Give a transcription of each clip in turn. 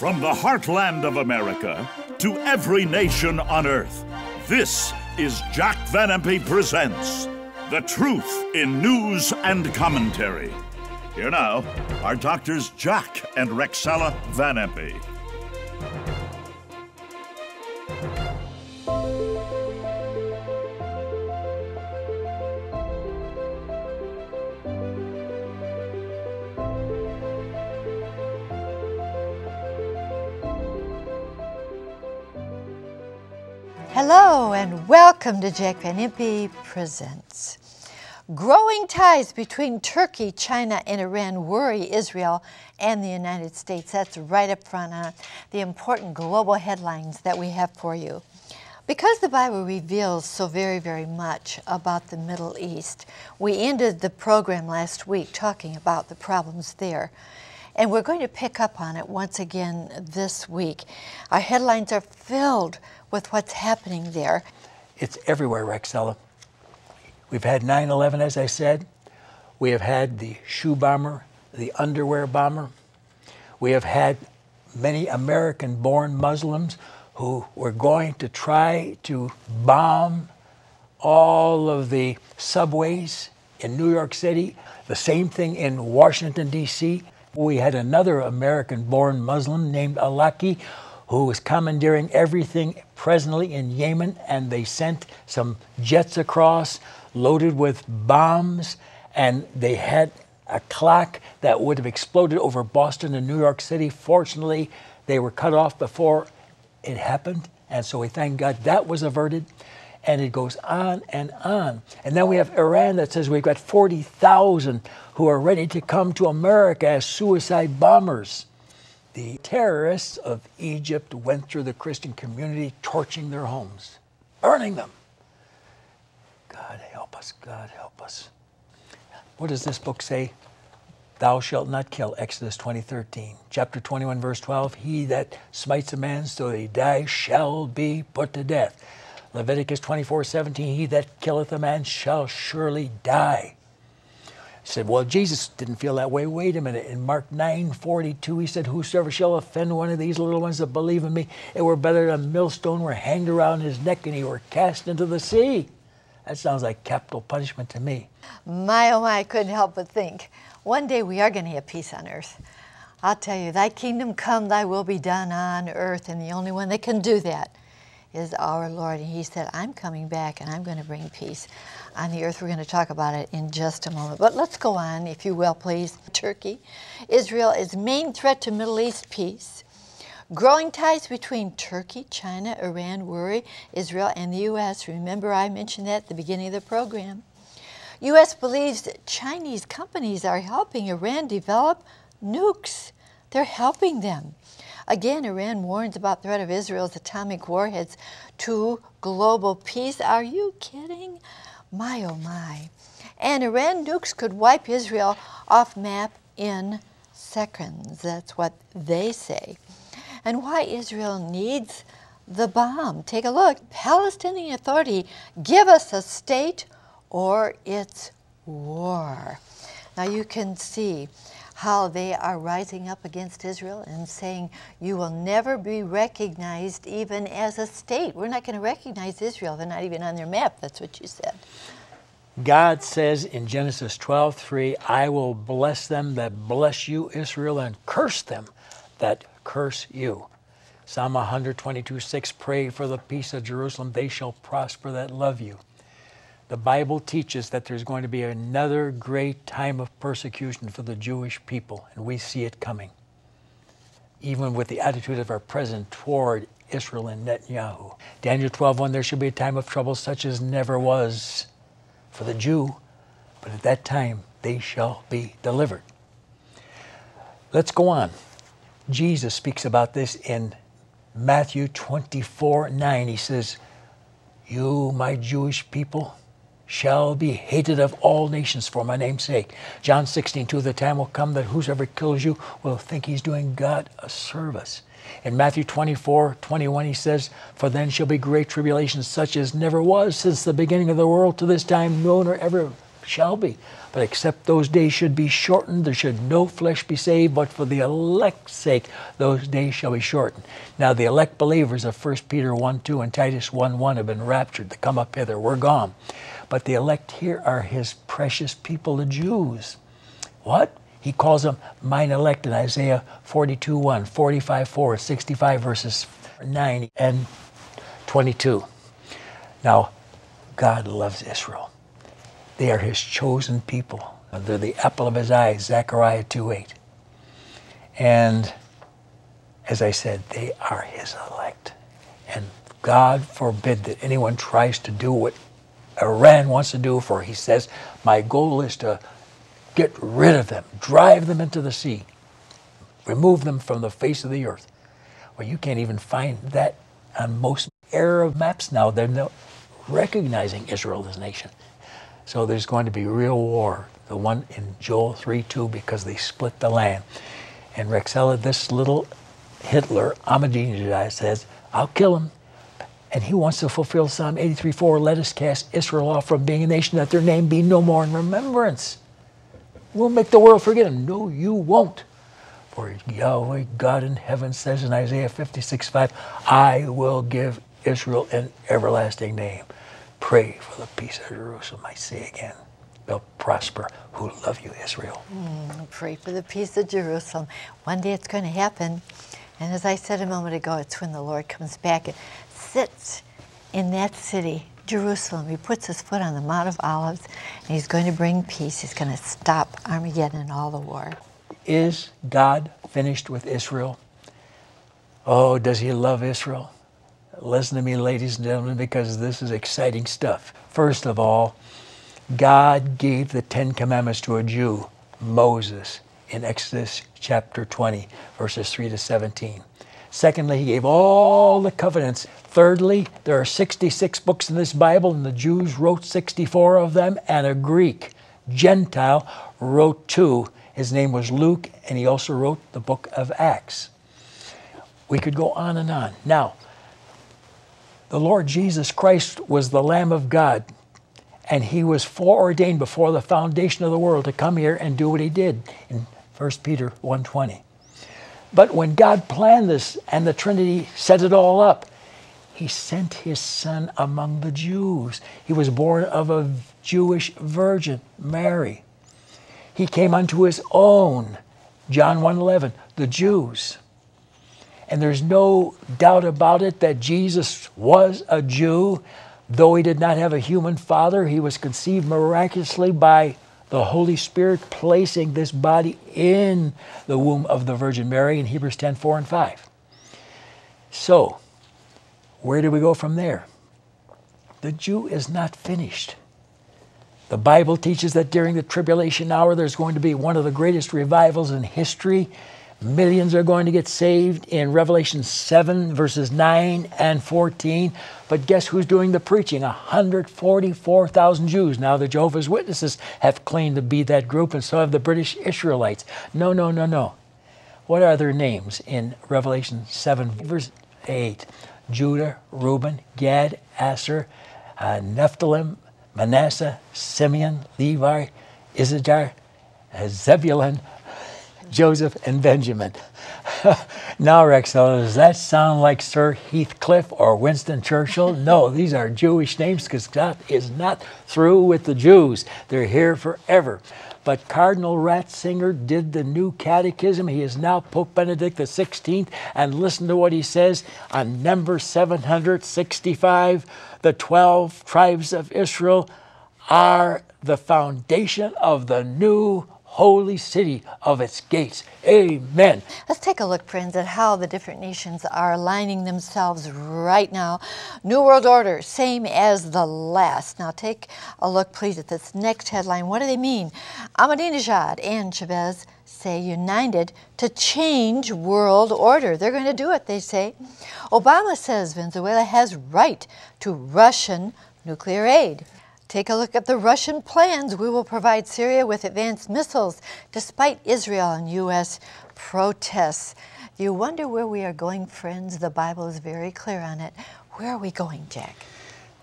From the heartland of America to every nation on earth, this is Jack Van Impe Presents The Truth in News and Commentary. Here now are Doctors Jack and Rexella Van Impe. Hello and welcome to Jack Van Impe Presents. Growing ties between Turkey, China, and Iran worry Israel and the United States. That's right up front on the important global headlines that we have for you. Because the Bible reveals so very, very much about the Middle East, we ended the program last week talking about the problems there. And we're going to pick up on it once again this week. Our headlines are filled with what's happening there. It's everywhere, Rexella. We've had 9 11, as I said. We have had the shoe bomber, the underwear bomber. We have had many American born Muslims who were going to try to bomb all of the subways in New York City. The same thing in Washington, D.C. We had another American born Muslim named Awlaki who was commandeering everything presently in Yemen, and they sent some jets across loaded with bombs, and they had a clock that would have exploded over Boston and New York City. Fortunately, they were cut off before it happened, and so we thank God that was averted. And it goes on and on. And then we have Iran that says we've got 40,000 who are ready to come to America as suicide bombers. The terrorists of Egypt went through the Christian community, torching their homes, burning them. God help us, God help us. What does this book say? Thou shalt not kill, Exodus 20:13. Chapter 21, verse 12, he that smites a man so that he die shall be put to death. Leviticus 24:17, he that killeth a man shall surely die said, Well, Jesus didn't feel that way. Wait a minute. In Mark 9 42, he said, Whosoever shall offend one of these little ones that believe in me, it were better than a millstone were hanged around his neck and he were cast into the sea. That sounds like capital punishment to me. My, oh my, I couldn't help but think. One day we are going to have peace on earth. I'll tell you, thy kingdom come, thy will be done on earth. And the only one that can do that is our Lord. And he said, I'm coming back and I'm going to bring peace on the earth. We're going to talk about it in just a moment. But let's go on, if you will, please. Turkey. Israel is main threat to Middle East peace. Growing ties between Turkey, China, Iran worry Israel and the U.S. Remember, I mentioned that at the beginning of the program. U.S. believes Chinese companies are helping Iran develop nukes. They're helping them. Again, Iran warns about threat of Israel's atomic warheads to global peace. Are you kidding? My oh my. And Iran nukes could wipe Israel off map in seconds. That's what they say. And why Israel needs the bomb. Take a look. Palestinian Authority, give us a state or it's war. Now you can see how they are rising up against Israel and saying, You will never be recognized even as a state. We're not going to recognize Israel. They're not even on their map. That's what you said. God says in Genesis 12, 3, I will bless them that bless you, Israel, and curse them that curse you. Psalm 122, 6, pray for the peace of Jerusalem. They shall prosper that love you the Bible teaches that there's going to be another great time of persecution for the Jewish people, and we see it coming. Even with the attitude of our president toward Israel and Netanyahu. Daniel 12:1 there shall be a time of trouble such as never was for the Jew, but at that time they shall be delivered. Let's go on. Jesus speaks about this in Matthew 24 9. He says, You, my Jewish people, shall be hated of all nations for my name's sake. John 16, 2, the time will come that whosoever kills you will think he's doing God a service. In Matthew 24, 21, he says, For then shall be great tribulation such as never was since the beginning of the world to this time, no nor ever shall be. But except those days should be shortened, there should no flesh be saved, but for the elect's sake, those days shall be shortened. Now, the elect believers of 1 Peter 1 2 and Titus 1 1 have been raptured to come up hither. We're gone. But the elect here are his precious people, the Jews. What? He calls them mine elect in Isaiah 42 1, 45 4, 65 verses 9 and 22. Now, God loves Israel. They are his chosen people. They're the apple of his eye, Zechariah 2 8. And as I said, they are his elect. And God forbid that anyone tries to do what Iran wants to do, for he says, My goal is to get rid of them, drive them into the sea, remove them from the face of the earth. Well, you can't even find that on most Arab maps now. They're no, recognizing Israel as a nation. So there's going to be real war, the one in Joel 3 2, because they split the land. And Rexella, this little Hitler, Ahmadinejad, says, I'll kill him. And he wants to fulfill Psalm 83 4, let us cast Israel off from being a nation, that their name be no more in remembrance. We'll make the world forget him. No, you won't. For Yahweh God in heaven says in Isaiah 56 5, I will give Israel an everlasting name. Pray for the peace of Jerusalem. I say again, they'll prosper who love you, Israel. Mm, pray for the peace of Jerusalem. One day it's going to happen. And as I said a moment ago, it's when the Lord comes back and sits in that city, Jerusalem. He puts his foot on the Mount of Olives and he's going to bring peace. He's going to stop Armageddon and all the war. Is God finished with Israel? Oh, does he love Israel? Listen to me, ladies and gentlemen, because this is exciting stuff. First of all, God gave the Ten Commandments to a Jew, Moses, in Exodus chapter 20, verses 3 to 17. Secondly, he gave all the covenants. Thirdly, there are 66 books in this Bible, and the Jews wrote 64 of them, and a Greek, Gentile, wrote two. His name was Luke, and he also wrote the book of Acts. We could go on and on. Now, the Lord Jesus Christ was the Lamb of God, and he was foreordained before the foundation of the world to come here and do what he did in 1 Peter 1:20. But when God planned this and the Trinity set it all up, he sent his son among the Jews. He was born of a Jewish virgin, Mary. He came unto his own, John 1:11, the Jews. And there's no doubt about it that Jesus was a Jew. Though he did not have a human father, he was conceived miraculously by the Holy Spirit placing this body in the womb of the Virgin Mary in Hebrews 10 4 and 5. So, where do we go from there? The Jew is not finished. The Bible teaches that during the tribulation hour, there's going to be one of the greatest revivals in history Millions are going to get saved in Revelation 7, verses 9 and 14. But guess who's doing the preaching? 144,000 Jews. Now, the Jehovah's Witnesses have claimed to be that group, and so have the British Israelites. No, no, no, no. What are their names in Revelation 7, verse 8? Judah, Reuben, Gad, Asher, uh, Nephthalim, Manasseh, Simeon, Levi, Issachar, Zebulun, Joseph, and Benjamin. now, Rexel, does that sound like Sir Heathcliff or Winston Churchill? No, these are Jewish names because God is not through with the Jews. They're here forever. But Cardinal Ratzinger did the new catechism. He is now Pope Benedict XVI. And listen to what he says on number 765 the 12 tribes of Israel are the foundation of the new holy city of its gates. Amen. Let's take a look, friends, at how the different nations are aligning themselves right now. New World Order, same as the last. Now take a look, please, at this next headline. What do they mean? Ahmadinejad and Chavez say united to change world order. They're going to do it, they say. Obama says Venezuela has right to Russian nuclear aid. Take a look at the Russian plans. We will provide Syria with advanced missiles despite Israel and U.S. protests. You wonder where we are going, friends? The Bible is very clear on it. Where are we going, Jack?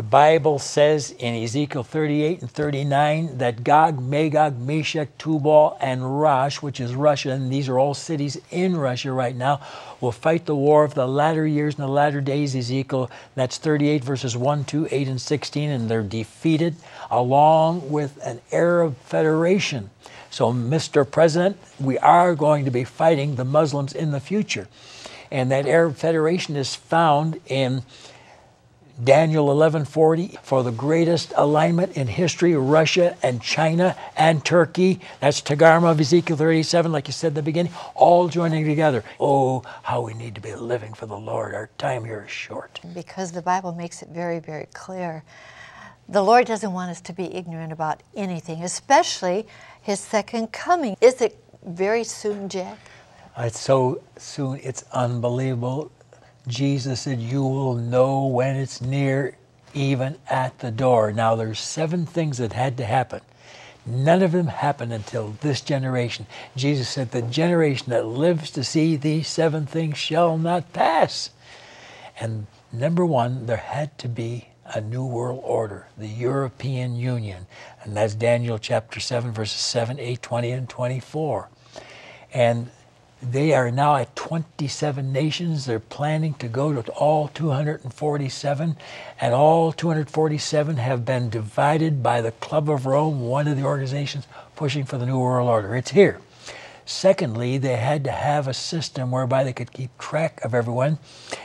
The Bible says in Ezekiel 38 and 39 that Gog, Magog, Meshech, Tubal, and Rosh, which is Russia, and these are all cities in Russia right now, will fight the war of the latter years and the latter days. Ezekiel, that's 38 verses 1, 2, 8, and 16, and they're defeated along with an Arab federation. So, Mr. President, we are going to be fighting the Muslims in the future. And that Arab Federation is found in Daniel 11:40 for the greatest alignment in history Russia and China and Turkey. That's Togarmah of Ezekiel 37 like you said in the beginning all joining together. Oh how we need to be living for the Lord. Our time here is short. Because the Bible makes it very very clear the Lord doesn't want us to be ignorant about anything especially his second coming. Is it very soon Jack? It's so soon it's unbelievable Jesus said, You will know when it's near, even at the door. Now, there's seven things that had to happen. None of them happened until this generation. Jesus said, The generation that lives to see these seven things shall not pass. And number one, there had to be a new world order, the European Union. And that's Daniel chapter 7, verses 7, 8, 20, and 24. And they are now at 27 nations. They're planning to go to all 247, and all 247 have been divided by the Club of Rome, one of the organizations pushing for the New World Order. It's here. Secondly, they had to have a system whereby they could keep track of everyone,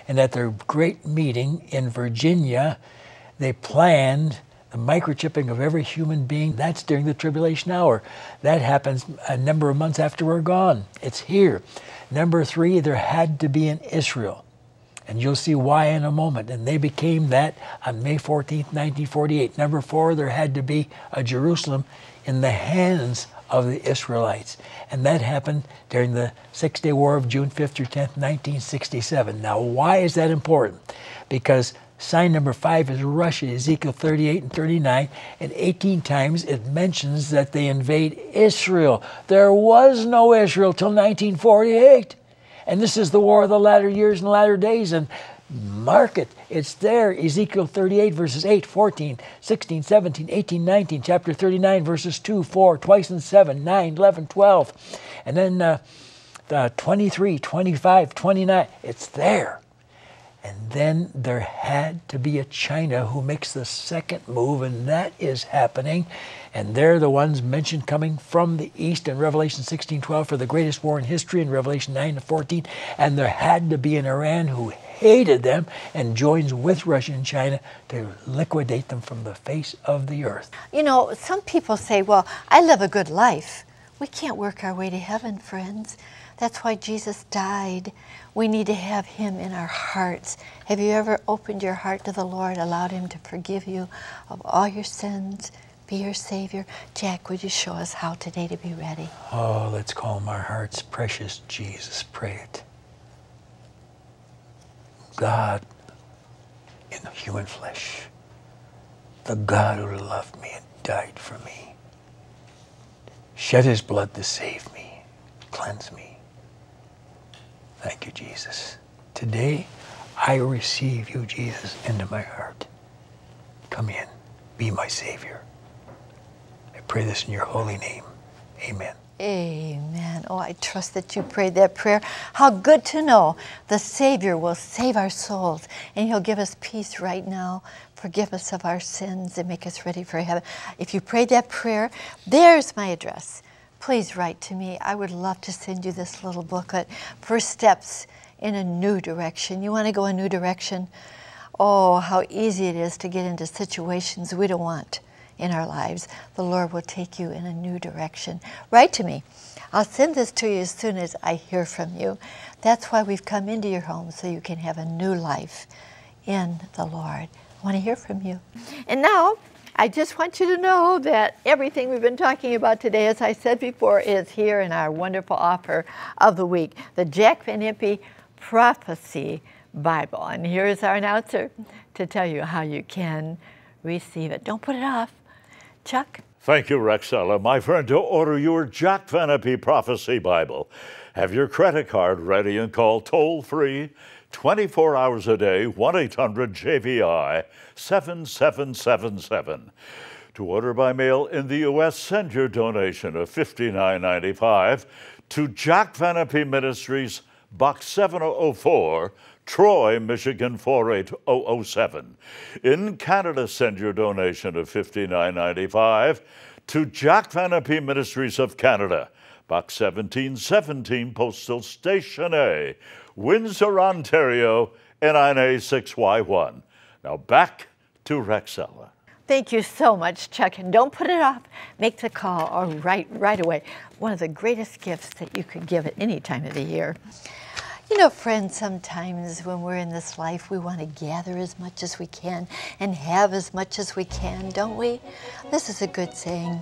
and at their great meeting in Virginia, they planned the microchipping of every human being, that's during the tribulation hour. That happens a number of months after we're gone. It's here. Number three, there had to be an Israel. And you'll see why in a moment. And they became that on May 14th, 1948. Number four, there had to be a Jerusalem in the hands of the Israelites. And that happened during the Six Day War of June 5th through 10th, 1967. Now, why is that important? Because Sign number five is Russia, Ezekiel 38 and 39, and 18 times it mentions that they invade Israel. There was no Israel till 1948. And this is the war of the latter years and latter days. And mark it, it's there. Ezekiel 38, verses 8, 14, 16, 17, 18, 19, chapter 39, verses 2, 4, twice in 7, 9, 11, 12. And then uh, the 23, 25, 29, it's there. And then there had to be a China who makes the second move, and that is happening. And they're the ones mentioned coming from the east in Revelation 16:12 for the greatest war in history in Revelation 9 to 14. And there had to be an Iran who hated them and joins with Russia and China to liquidate them from the face of the earth. You know, some people say, well, I live a good life. We can't work our way to heaven, friends. That's why Jesus died. We need to have Him in our hearts. Have you ever opened your heart to the Lord, allowed Him to forgive you of all your sins, be your Savior? Jack, would you show us how today to be ready? Oh, let's calm our hearts. Precious Jesus, pray it. God in the human flesh, the God who loved me and died for me, shed His blood to save me, cleanse me Thank you, Jesus. Today, I receive you, Jesus, into my heart. Come in. Be my Savior. I pray this in your holy name. Amen. Amen. Oh, I trust that you prayed that prayer. How good to know the Savior will save our souls and He'll give us peace right now, forgive us of our sins, and make us ready for heaven. If you prayed that prayer, there's my address please write to me. I would love to send you this little booklet, First Steps in a New Direction. You want to go a new direction? Oh, how easy it is to get into situations we don't want in our lives. The Lord will take you in a new direction. Write to me. I'll send this to you as soon as I hear from you. That's why we've come into your home, so you can have a new life in the Lord. I want to hear from you. And now, I just want you to know that everything we've been talking about today, as I said before, is here in our wonderful offer of the week, the Jack Van Impe Prophecy Bible. And here is our announcer to tell you how you can receive it. Don't put it off. Chuck? Thank you, Rexella. My friend, to order your Jack Van Impe Prophecy Bible, Have your credit card ready and call toll free 24 hours a day 1 800 JVI 7777. To order by mail in the U.S., send your donation of $59.95 to Jack Van Impe Ministries, Box 7004, Troy, Michigan 48007. In Canada, send your donation of $59.95 to Jack Van Impe Ministries of Canada, Box 1717, Postal Station A, Windsor, Ontario, NINA 6Y1. Now back to Rexella. Thank you so much, Chuck. And don't put it off. Make the call or write right away. One of the greatest gifts that you could give at any time of the year. You know, friends, sometimes when we're in this life, we want to gather as much as we can and have as much as we can, don't we? This is a good saying.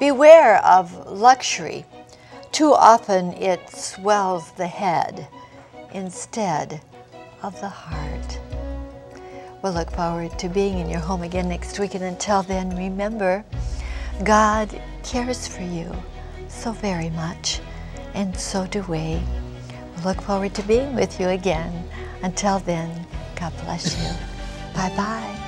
Beware of luxury. Too often it swells the head instead of the heart. We'll look forward to being in your home again next week. And until then, remember, God cares for you so very much, and so do we. We'll look forward to being with you again. Until then, God bless you. Bye bye.